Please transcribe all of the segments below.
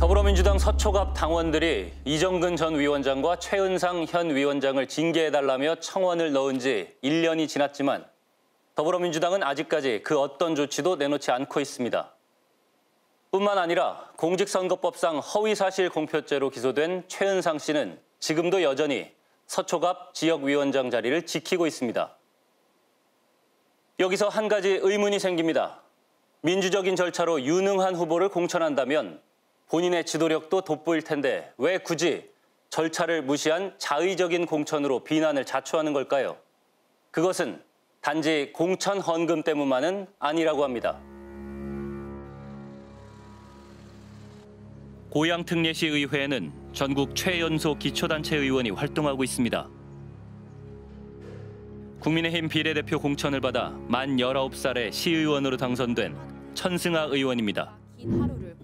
더불어민주당 서초갑 당원들이 이정근 전 위원장과 최은상 현 위원장을 징계해달라며 청원을 넣은 지 1년이 지났지만 더불어민주당은 아직까지 그 어떤 조치도 내놓지 않고 있습니다. 뿐만 아니라 공직선거법상 허위사실 공표죄로 기소된 최은상 씨는 지금도 여전히 서초갑 지역위원장 자리를 지키고 있습니다. 여기서 한 가지 의문이 생깁니다. 민주적인 절차로 유능한 후보를 공천한다면 본인의 지도력도 돋보일 텐데 왜 굳이 절차를 무시한 자의적인 공천으로 비난을 자초하는 걸까요? 그것은 단지 공천 헌금 때문만은 아니라고 합니다. 고양 특례시 의회에는 전국 최연소 기초단체 의원이 활동하고 있습니다. 국민의힘 비례대표 공천을 받아 만 19살에 시의원으로 당선된 천승아 의원입니다.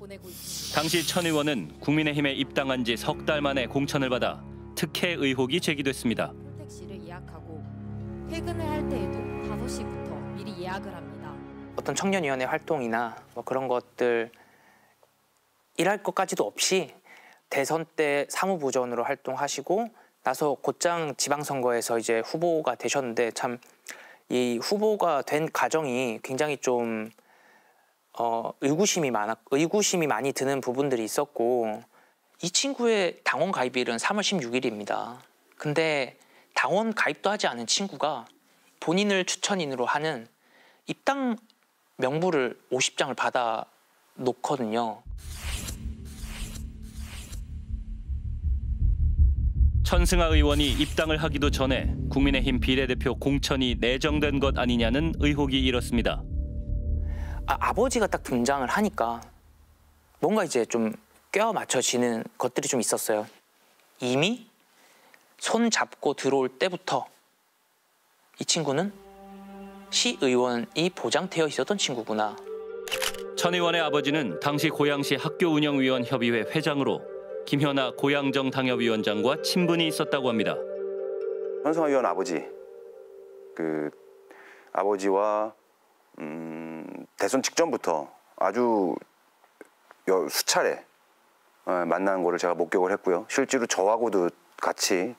보내고 있습니다. 당시 천 의원은 국민의힘에 입당한 지 석 달 만에 공천을 받아 특혜 의혹이 제기됐습니다. 택시를 예약하고 퇴근을 할 때에도 5시부터 미리 예약을 합니다. 어떤 청년위원회 활동이나 뭐 그런 것들 일할 것까지도 없이 대선 때 사무부전으로 활동하시고 나서 곧장 지방선거에서 이제 후보가 되셨는데 참 이 후보가 된 과정이 굉장히 좀 어, 의구심이 많았 의구심이 많이 드는 부분들이 있었고 이 친구의 당원 가입일은 3월 16일입니다. 근데 당원 가입도 하지 않은 친구가 본인을 추천인으로 하는 입당 명부를 50장을 받아 놓거든요. 천승아 의원이 입당을 하기도 전에 국민의힘 비례대표 공천이 내정된 것 아니냐는 의혹이 일었습니다. 아, 아버지가 딱 등장을 하니까 뭔가 이제 좀 껴 맞춰지는 것들이 좀 있었어요. 이미 손 잡고 들어올 때부터 이 친구는 시 의원이 보장되어 있었던 친구구나. 천 의원의 아버지는 당시 고양시 학교운영위원 협의회 회장으로 김현아 고양정 당협위원장과 친분이 있었다고 합니다. 현성화 의원 아버지 그 아버지와 음, 대선 직전부터 아주 여- 수차례 어, 만난 거를 제가 목격을 했고요. 실제로 저하고도 같이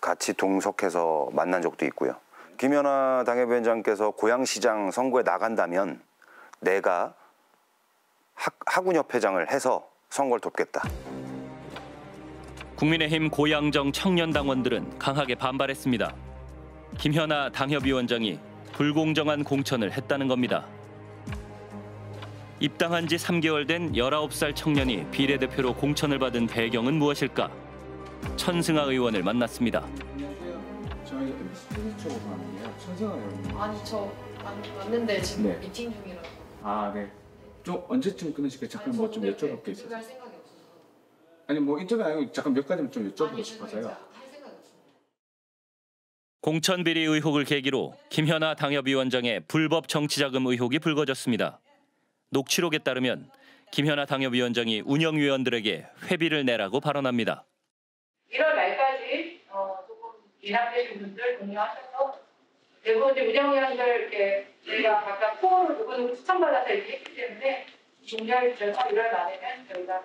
같이 동석해서 만난 적도 있고요. 김연아 당협위원장께서 고양시장 선거에 나간다면 내가 학, 학운협회장을 해서 선거를 돕겠다. 국민의힘 고양정 청년 당원들은 강하게 반발했습니다. 김현아 당협위원장이 불공정한 공천을 했다는 겁니다. 입당한 지 3개월 된 19살 청년이 비례대표로 공천을 받은 배경은 무엇일까? 천승아 의원을 만났습니다. 안녕하세요. 저희 MBC 쪽으로 가는데요. 천생아 의원님. 아니 저 왔- 왔는데 지금 네. 미팅 중이라서 아 네. 좀 언제쯤 끊으실까요? 잠깐 뭐 좀 여쭤볼 게 있어서. 할 생각이 없어서 아니 뭐 인터뷰 아니고 잠깐 몇 가지만 좀 여쭤보고 아니, 싶어서요. 공천 비리 의혹을 계기로 김현아 당협위원장의 불법 정치자금 의혹이 불거졌습니다. 녹취록에 따르면 김현아 당협위원장이 운영위원들에게 회비를 내라고 발언합니다. 1월 말까지 어, 조금 미납되신 분들 공유하셔서 대부분 이제 운영위원들 이렇게 저희가 각각 포함을 누구누구 추천받아서 이렇게 했기 때문에 종료할 절차 1월 말에는 저희가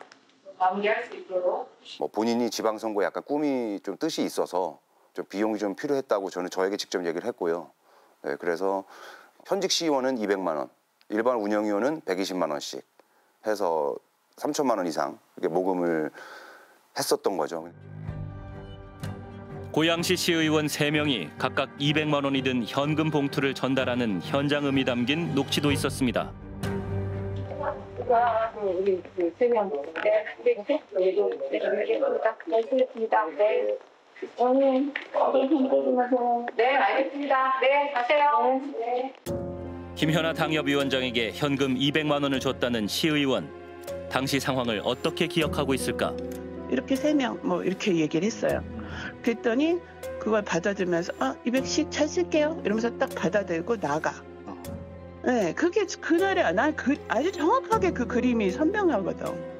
마무리할 수 있도록 뭐 본인이 지방선거에 약간 꿈이 좀 뜻이 있어서 좀 비용이 좀 필요했다고 저는 저에게 직접 얘기를 했고요. 네, 그래서 현직 시의원은 200만 원, 일반 운영위원은 120만 원씩 해서 3천만 원 이상 이렇게 모금을 했었던 거죠. 고양시 시의원 3명이 각각 200만 원이 든 현금 봉투를 전달하는 현장음이 담긴 녹취도 있었습니다. 우리 네, 네, 네, 알겠습니다. 네. 네, 알겠습니다. 네, 가세요. 네. 김현아 당협위원장에게 현금 200만 원을 줬다는 시의원. 당시 상황을 어떻게 기억하고 있을까? 이렇게 세 명 뭐 이렇게 얘기를 했어요. 그랬더니 그걸 받아들면서 아 200씩 잘 쓸게요 이러면서 딱 받아들고 나가. 네, 그게 그날에 난그 아주 정확하게 그 그림이 선명하거든.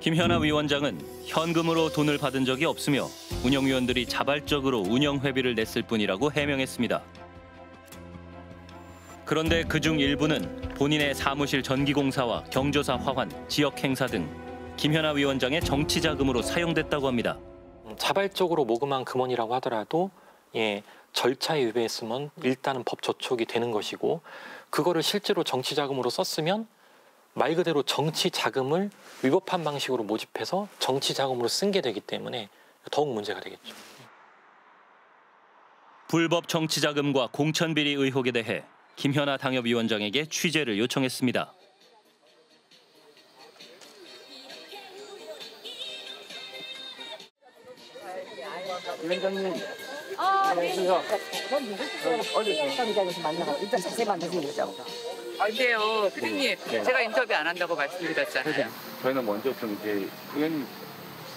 김현아 위원장은 현금으로 돈을 받은 적이 없으며 운영위원들이 자발적으로 운영 회비를 냈을 뿐이라고 해명했습니다. 그런데 그중 일부는 본인의 사무실 전기공사와 경조사 화환, 지역 행사 등 김현아 위원장의 정치 자금으로 사용됐다고 합니다. 음, 자발적으로 모금한 금원이라고 하더라도 예, 절차에 위배했으면 일단은 법 저촉이 되는 것이고 그거를 실제로 정치 자금으로 썼으면 말 그대로 정치 자금을 위법한 방식으로 모집해서 정치 자금으로 쓴 게 되기 때문에 더욱 문제가 되겠죠. 불법 정치 자금과 공천 비리 의혹에 대해 김현아 당협위원장에게 취재를 요청했습니다. 안 돼요. 피디님, 제가 인터뷰 안 한다고 말씀드렸잖아요. 저희는 먼저 좀 이제 의원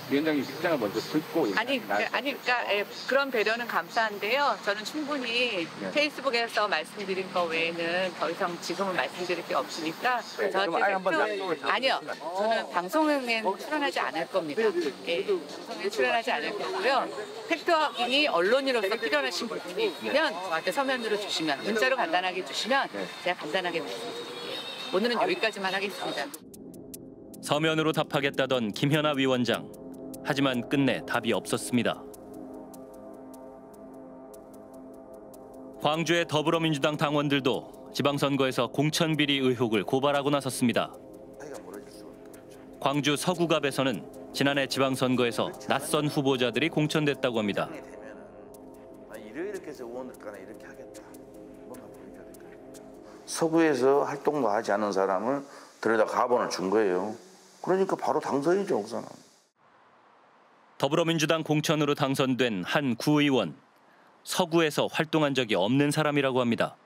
위원장님 입장을 먼저 듣고 아니, 그- 아니, 그러니까 예, 그런 배려는 감사한데요. 저는 충분히 페이스북에서 말씀드린 거 외에는 더 이상 지금은 말씀드릴 게 없으니까 저한테 팩트, 아니요, 저는 방송에 출연하지 않을 겁니다. 예, 방송에 출연하지 않을 거고요. 팩트 확인이 언론인으로서 필요하신 분이면 저한테 서면으로 주시면 문자로 간단하게 주시면 제가 간단하게 말씀드릴게요. 오늘은 여기까지만 하겠습니다. 서면으로 답하겠다던 김현아 위원장. 하지만 끝내 답이 없었습니다. 광주의 더불어민주당 당원들도 지방선거에서 공천 비리 의혹을 고발하고 나섰습니다. 광주 서구갑에서는 지난해 지방선거에서 낯선 후보자들이 공천됐다고 합니다. 서구에서 활동도 하지 않은 사람을 들여다 가본을 준 거예요. 그러니까 바로 당선이죠, 그 사람. 더불어민주당 공천으로 당선된 한 구의원. 서구에서 활동한 적이 없는 사람이라고 합니다.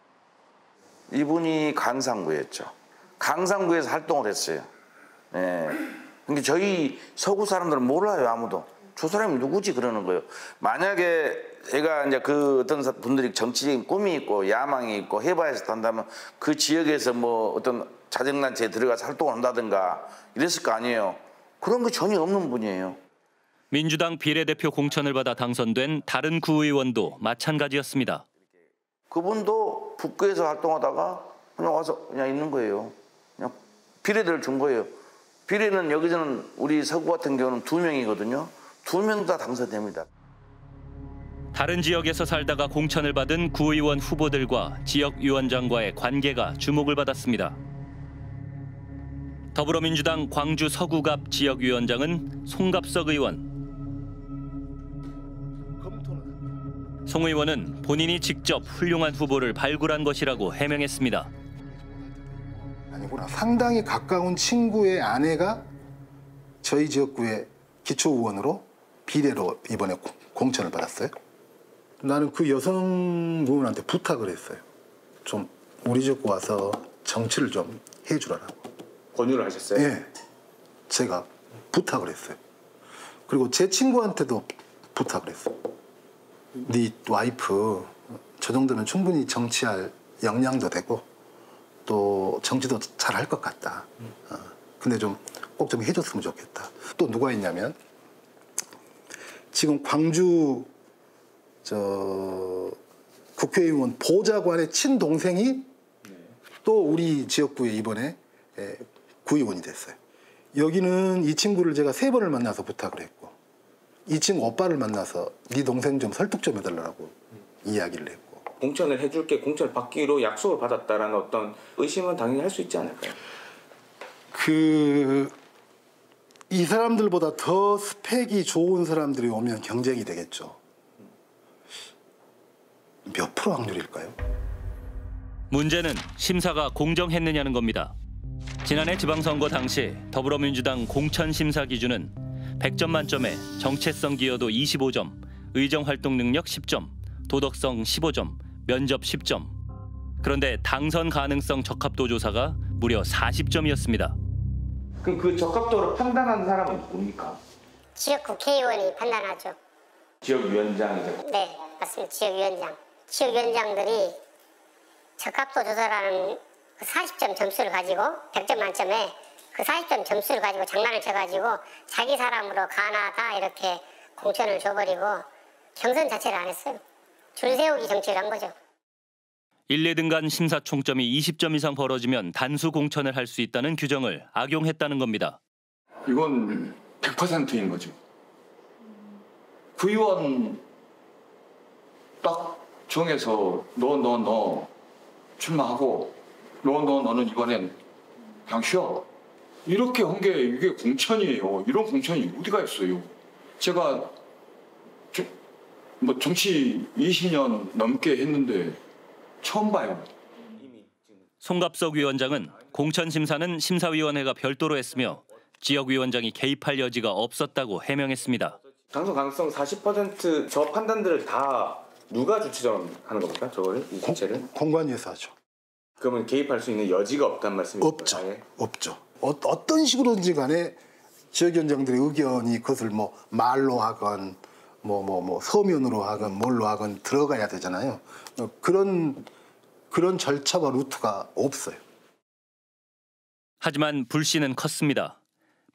이분이 강상구였죠. 강상구에서 활동을 했어요. 예. 근데 저희 서구 사람들은 몰라요, 아무도. 저 사람이 누구지 그러는 거예요. 만약에 제가 이제 그 어떤 사- 분들이 정치적인 꿈이 있고 야망이 있고 해봐야서 한다면 그 지역에서 뭐 어떤 자정단체에 들어가서 활동을 한다든가 이랬을 거 아니에요. 그런 거 전혀 없는 분이에요. 민주당 비례대표 공천을 받아 당선된 다른 구의원도 마찬가지였습니다. 그분도 북구에서 활동하다가 그냥 와서 그냥 있는 거예요. 그냥 비례대를 준 거예요. 비례는 여기서는 우리 서구 같은 경우는 두 명이거든요. 두 명 다 당선됩니다. 다른 지역에서 살다가 공천을 받은 구의원 후보들과 지역 위원장과의 관계가 주목을 받았습니다. 더불어민주당 광주 서구갑 지역위원장은 송갑석 의원. 송 의원은 본인이 직접 훌륭한 후보를 발굴한 것이라고 해명했습니다. 아니구나. 상당히 가까운 친구의 아내가 저희 지역구의 기초의원으로 비례로 이번에 고- 공천을 받았어요. 나는 그 여성 의원한테 부탁을 했어요. 좀 우리 지역구 와서 정치를 좀 해주라고. 권유를 하셨어요? 예. 제가 부탁을 했어요. 그리고 제 친구한테도 부탁을 했어요. 네 와이프 저 정도면 충분히 정치할 역량도 되고 또 정치도 잘 할 것 같다. 어, 근데 좀 꼭 좀 해줬으면 좋겠다. 또 누가 있냐면 지금 광주 저 국회의원 보좌관의 친동생이 또 우리 지역구에 이번에 예, 구의원이 됐어요. 여기는 이 친구를 제가 세 번을 만나서 부탁을 했고 이 친구 오빠를 만나서 네 동생 좀 설득 좀 해달라고 이야기를 했고 공천을 해줄게 공천을 받기로 약속을 받았다라는 어떤 의심은 당연히 할 수 있지 않을까요? 그 이 사람들보다 더 스펙이 좋은 사람들이 오면 경쟁이 되겠죠. 몇 프로 확률일까요? 문제는 심사가 공정했느냐는 겁니다. 지난해 지방선거 당시 더불어민주당 공천 심사 기준은 100점 만점에 정체성 기여도 25점, 의정 활동 능력 10점, 도덕성 15점, 면접 10점. 그런데 당선 가능성 적합도 조사가 무려 40점이었습니다. 그럼 그 적합도를 판단하는 사람은 누굽니까? 지역 국회의원이 판단하죠. 지역위원장이죠. 네, 맞습니다. 지역위원장. 지역위원장들이 적합도 조사라는 그 40점 점수를 가지고 100점 만점에 그 40점 점수를 가지고 장난을 쳐가지고 자기 사람으로 가나다 이렇게 공천을 줘버리고 경선 자체를 안 했어요. 줄 세우기 정치를 한 거죠. 1, 2등 간 심사 총점이 20점 이상 벌어지면 단수 공천을 할 수 있다는 규정을 악용했다는 겁니다. 이건 100%인 거죠. 구의원 딱 정해서 너 너 너 출마하고 너 너 너는 이번엔 그냥 쉬어. 이렇게 한 게 이게 공천이에요. 이런 공천이 어디가 있어요? 제가 저- 뭐 정치 20년 넘게 했는데 처음 봐요. 송갑석 위원장은 공천 심사는 심사위원회가 별도로 했으며 지역위원장이 개입할 여지가 없었다고 해명했습니다. 당선 가능성 40%저 판단들을 다 누가 주최하는 겁니까? 저거를 이 주체를? 공관위에서 하죠. 그러면 개입할 수 있는 여지가 없단 말씀이죠? 없죠. 없죠. 어, 어떤 식으로든지 간에 지역위원장들의 의견이 그것을 뭐 말로 하건 뭐뭐뭐 서면으로 하건 뭘로 하건 들어가야 되잖아요. 어, 그런 그런 절차와 루트가 없어요. 하지만 불씨는 컸습니다.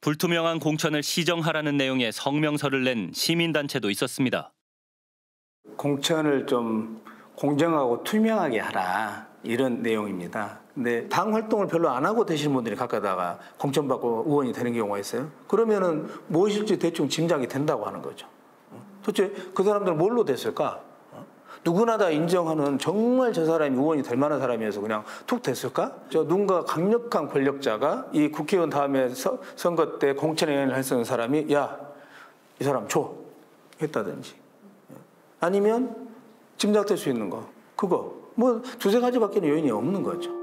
불투명한 공천을 시정하라는 내용의 성명서를 낸 시민단체도 있었습니다. 공천을 좀 공정하고 투명하게 하라 이런 내용입니다. 근데 당 활동을 별로 안 하고 되시는 분들이 가까다가 공천 받고 의원이 되는 경우가 있어요. 그러면은 무엇일지 대충 짐작이 된다고 하는 거죠. 도대체 그 사람들은 뭘로 됐을까? 누구나 다 인정하는 정말 저 사람이 의원이 될 만한 사람이어서 그냥 툭 됐을까? 저 누군가 강력한 권력자가 이 국회의원 다음에 서- 선거 때 공천을 했던 사람이 야 이 사람 줘 했다든지 아니면 짐작될 수 있는 거 그거 뭐 두세 가지밖에 요인이 없는 거죠.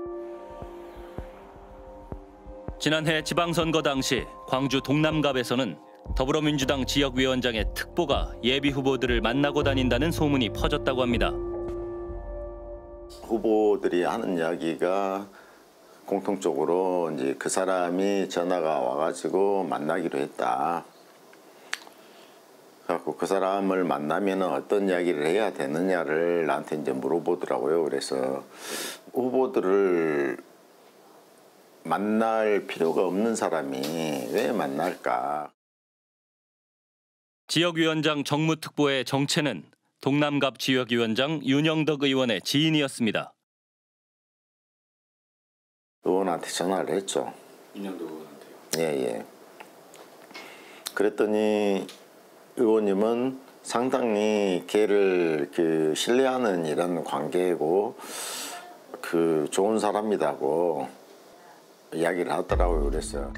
지난해 지방선거 당시 광주 동남갑에서는 더불어민주당 지역위원장의 특보가 예비 후보들을 만나고 다닌다는 소문이 퍼졌다고 합니다. 후보들이 하는 이야기가 공통적으로 이제 그 사람이 전화가 와가지고 만나기로 했다. 그래갖고 그 사람을 만나면 어떤 이야기를 해야 되느냐를 나한테 이제 물어보더라고요. 그래서 후보들을 만날 필요가 없는 사람이 왜 만날까? 지역위원장 정무특보의 정체는 동남갑 지역위원장 윤영덕 의원의 지인이었습니다. 의원한테 전화를 했죠. 윤영도 의원한테요. 예, 예. 그랬더니 의원님은 상당히 걔를 그 신뢰하는 이런 관계고 그 좋은 사람이라고 이야기를 하더라고요. 그랬어요.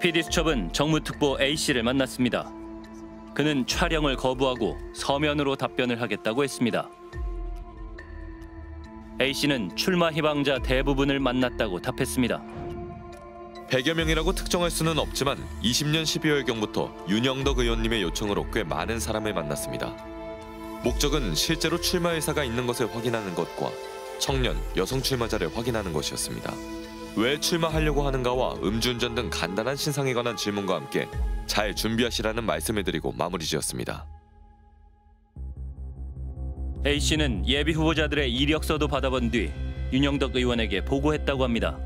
PD수첩은 정무특보 A씨를 만났습니다. 그는 촬영을 거부하고 서면으로 답변을 하겠다고 했습니다. A씨는 출마 희망자 대부분을 만났다고 답했습니다. 100여 명이라고 특정할 수는 없지만 20년 12월경부터 윤영덕 의원님의 요청으로 꽤 많은 사람을 만났습니다. 목적은 실제로 출마 의사가 있는 것을 확인하는 것과 청년, 여성 출마자를 확인하는 것이었습니다. 왜 출마하려고 하는가와 음주운전 등 간단한 신상에 관한 질문과 함께 잘 준비하시라는 말씀을 드리고 마무리 지었습니다. A씨는 예비 후보자들의 이력서도 받아본 뒤 윤영덕 의원에게 보고했다고 합니다.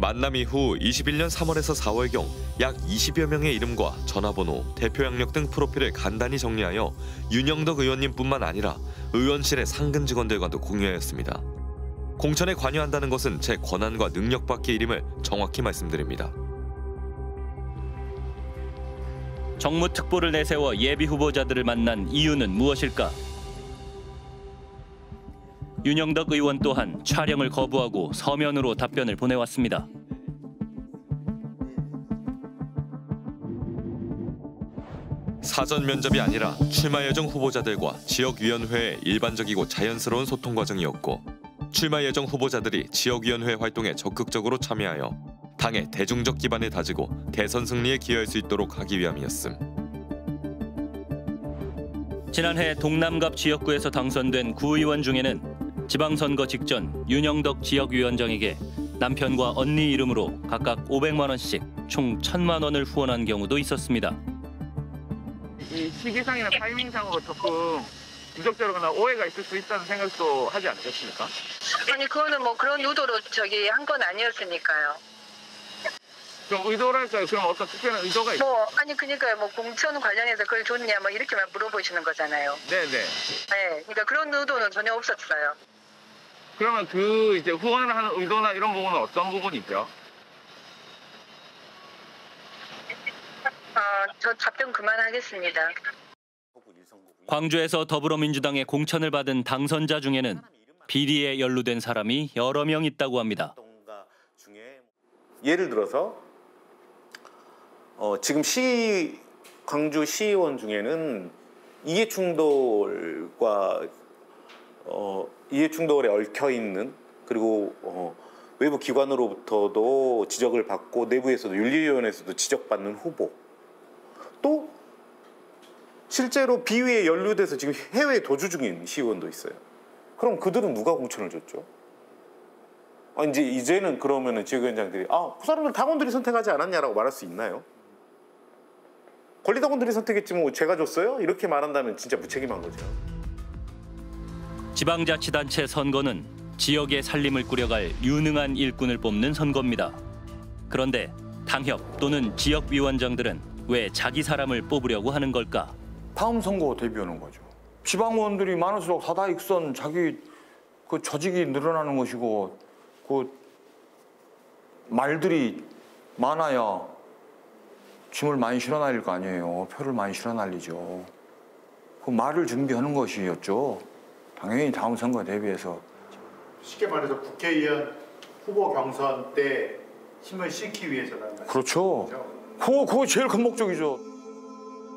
만남 이후 21년 3월에서 4월경 약 20여 명의 이름과 전화번호, 대표 양력 등 프로필을 간단히 정리하여 윤영덕 의원님뿐만 아니라 의원실의 상근 직원들과도 공유하였습니다. 공천에 관여한다는 것은 제 권한과 능력 밖의 일임을 정확히 말씀드립니다. 정무특보를 내세워 예비 후보자들을 만난 이유는 무엇일까? 윤영덕 의원 또한 촬영을 거부하고 서면으로 답변을 보내왔습니다. 사전 면접이 아니라 출마 예정 후보자들과 지역위원회의 일반적이고 자연스러운 소통 과정이었고 출마 예정 후보자들이 지역위원회 활동에 적극적으로 참여하여 당의 대중적 기반을 다지고 대선 승리에 기여할 수 있도록 하기 위함이었음. 지난해 동남갑 지역구에서 당선된 구의원 중에는 지방선거 직전 윤영덕 지역위원장에게 남편과 언니 이름으로 각각 500만 원씩 총 1천만 원을 후원한 경우도 있었습니다. 이 시기상이나 타이밍상으로 조금 부적절하거나 오해가 있을 수 있다는 생각도 하지 않으셨습니까? 아니 그거는 뭐 그런 의도로 저기 한 건 아니었으니까요. 그럼 의도랄까요? 그럼 어떤 특별한 의도가 있어요? 뭐 아니 그러니까요. 뭐 공천 관련해서 그걸 줬냐 뭐 이렇게만 물어보시는 거잖아요. 네네. 네, 그러니까 그런 의도는 전혀 없었어요. 그러면 그 이제 후원을 하는 의도나 이런 부분은 어떤 부분이죠? 어, 저 답변 그만하겠습니다. 광주에서 더불어민주당의 공천을 받은 당선자 중에는 비리에 연루된 사람이 여러 명 있다고 합니다. 예를 들어서 어, 지금 시 광주 시의원 중에는 이해 충돌과 어, 이해 충돌에 얽혀 있는 그리고 어, 외부 기관으로부터도 지적을 받고 내부에서도 윤리위원회에서도 지적받는 후보 또 실제로 비위에 연루돼서 지금 해외에 도주 중인 시의원도 있어요. 그럼 그들은 누가 공천을 줬죠? 아, 이제 이제는 그러면은 지역위원장들이 아, 그 사람들 당원들이 선택하지 않았냐라고 말할 수 있나요? 권리당원들이 선택했지 뭐 제가 줬어요? 이렇게 말한다면 진짜 무책임한 거죠. 지방자치단체 선거는 지역의 살림을 꾸려갈 유능한 일꾼을 뽑는 선거입니다. 그런데 당협 또는 지역위원장들은 왜 자기 사람을 뽑으려고 하는 걸까? 다음 선거 대비하는 거죠. 지방의원들이 많을수록 사다익선 자기 그 조직이 늘어나는 것이고 그 말들이 많아야 짐을 많이 실어 날릴 거 아니에요. 표를 많이 실어 날리죠. 그 말을 준비하는 것이었죠. 당연히 다음 선거 대비해서 쉽게 말해서 국회의원 후보 경선 때 힘을 싣기 위해서라는 말씀. 그렇죠. 그거 그거 제일 큰 목적이죠.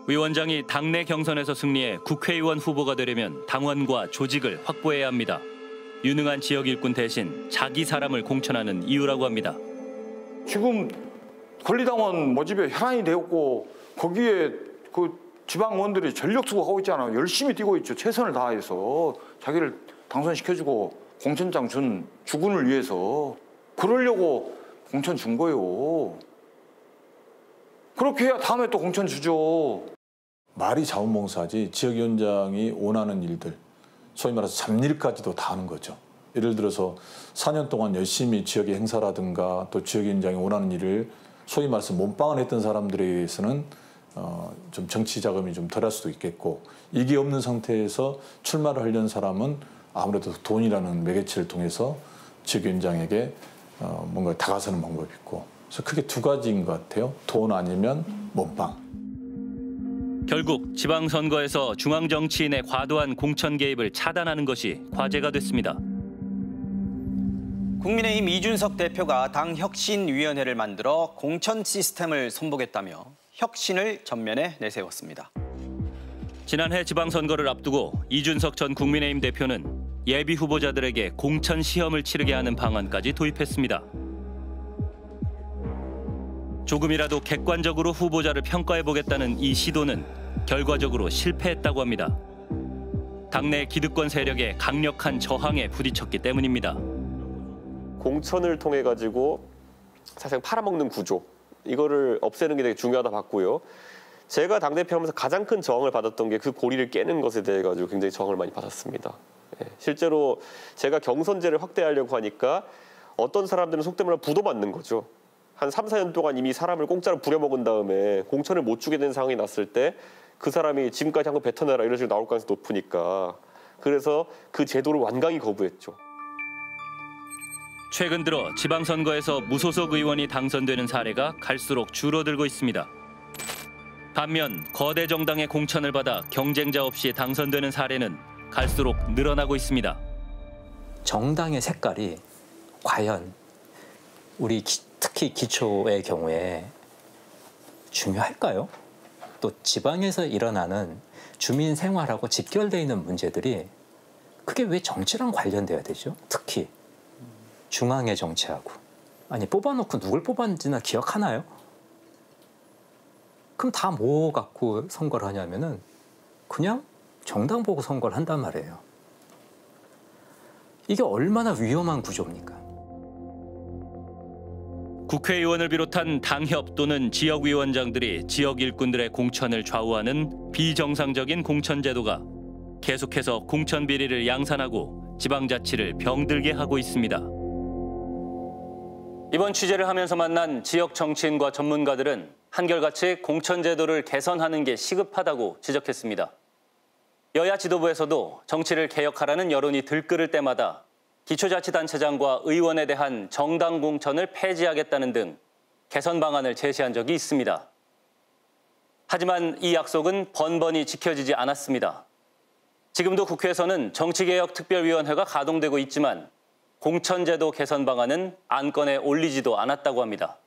위원장이 당내 경선에서 승리해 국회의원 후보가 되려면 당원과 조직을 확보해야 합니다. 유능한 지역 일꾼 대신 자기 사람을 공천하는 이유라고 합니다. 지금 권리당원 모집에 혈안이 되었고 거기에 그 지방의원들이 전력 투구하고 있잖아요. 열심히 뛰고 있죠. 최선을 다해서 자기를 당선시켜주고 공천장 준 주군을 위해서 그러려고 공천 준 거예요. 그렇게 해야 다음에 또 공천 주죠. 말이 자원봉사지 지역위원장이 원하는 일들 소위 말해서 잡일까지도 다 하는 거죠. 예를 들어서 4년 동안 열심히 지역의 행사라든가 또 지역위원장이 원하는 일을 소위 말해서 몸빵을 했던 사람들에 의해서는 어, 좀 정치 자금이 좀 덜할 수도 있겠고 이게 없는 상태에서 출마를 하려는 사람은 아무래도 돈이라는 매개체를 통해서 지역위원장에게 어, 뭔가 다가서는 방법이 있고 그래서 크게 두 가지인 것 같아요. 돈 아니면 몸빵. 결국 지방선거에서 중앙정치인의 과도한 공천 개입을 차단하는 것이 과제가 됐습니다. 국민의힘 이준석 대표가 당 혁신위원회를 만들어 공천 시스템을 선보겠다며 혁신을 전면에 내세웠습니다. 지난해 지방선거를 앞두고 이준석 전 국민의힘 대표는 예비 후보자들에게 공천 시험을 치르게 하는 방안까지 도입했습니다. 조금이라도 객관적으로 후보자를 평가해 보겠다는 이 시도는 결과적으로 실패했다고 합니다. 당내 기득권 세력의 강력한 저항에 부딪혔기 때문입니다. 공천을 통해 가지고 사실상 팔아먹는 구조 이거를 없애는 게 되게 중요하다 봤고요. 제가 당 대표하면서 가장 큰 저항을 받았던 게 그 고리를 깨는 것에 대해 가지고 굉장히 저항을 많이 받았습니다. 예, 실제로 제가 경선제를 확대하려고 하니까 어떤 사람들은 속된 말로 부도받는 거죠. 한 3, 4년 동안 이미 사람을 공짜로 부려먹은 다음에 공천을 못 주게 된 상황이 났을 때 그 사람이 지금까지 한 거 뱉어내라 이런 식으로 나올 가능성이 높으니까 그래서 그 제도를 완강히 거부했죠. 최근 들어 지방선거에서 무소속 의원이 당선되는 사례가 갈수록 줄어들고 있습니다. 반면 거대 정당의 공천을 받아 경쟁자 없이 당선되는 사례는 갈수록 늘어나고 있습니다. 정당의 색깔이 과연 우리 기, 특히 기초의 경우에 중요할까요? 또 지방에서 일어나는 주민 생활하고 직결되어 있는 문제들이 그게 왜 정치랑 관련돼야 되죠? 특히 중앙의 정치하고 아니 뽑아놓고 누굴 뽑았는지나 기억하나요? 그럼 다 뭐 갖고 선거를 하냐면은 그냥 정당 보고 선거를 한단 말이에요. 이게 얼마나 위험한 구조입니까? 국회의원을 비롯한 당협 또는 지역위원장들이 지역 일꾼들의 공천을 좌우하는 비정상적인 공천 제도가 계속해서 공천 비리를 양산하고 지방자치를 병들게 하고 있습니다. 이번 취재를 하면서 만난 지역 정치인과 전문가들은 한결같이 공천 제도를 개선하는 게 시급하다고 지적했습니다. 여야 지도부에서도 정치를 개혁하라는 여론이 들끓을 때마다 기초자치단체장과 의원에 대한 정당 공천을 폐지하겠다는 등 개선 방안을 제시한 적이 있습니다. 하지만 이 약속은 번번이 지켜지지 않았습니다. 지금도 국회에서는 정치개혁특별위원회가 가동되고 있지만 공천제도 개선 방안은 안건에 올리지도 않았다고 합니다.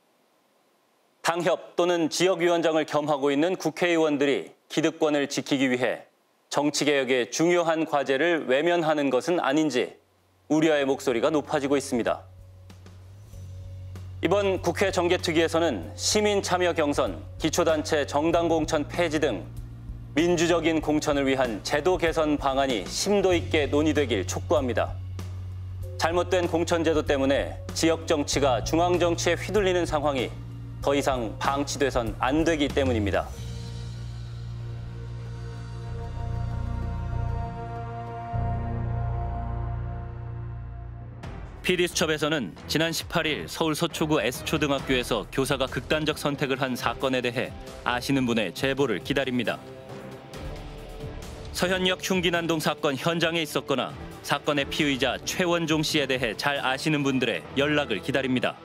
당협 또는 지역위원장을 겸하고 있는 국회의원들이 기득권을 지키기 위해 정치개혁의 중요한 과제를 외면하는 것은 아닌지 우려의 목소리가 높아지고 있습니다. 이번 국회 정개특위에서는 시민 참여 경선, 기초단체 정당 공천 폐지 등 민주적인 공천을 위한 제도 개선 방안이 심도 있게 논의되길 촉구합니다. 잘못된 공천제도 때문에 지역 정치가 중앙 정치에 휘둘리는 상황이 더 이상 방치돼선 안 되기 때문입니다. PD수첩에서는 지난 18일 서울 서초구 S초등학교에서 교사가 극단적 선택을 한 사건에 대해 아시는 분의 제보를 기다립니다. 서현역 흉기난동 사건 현장에 있었거나 사건의 피의자 최원종 씨에 대해 잘 아시는 분들의 연락을 기다립니다.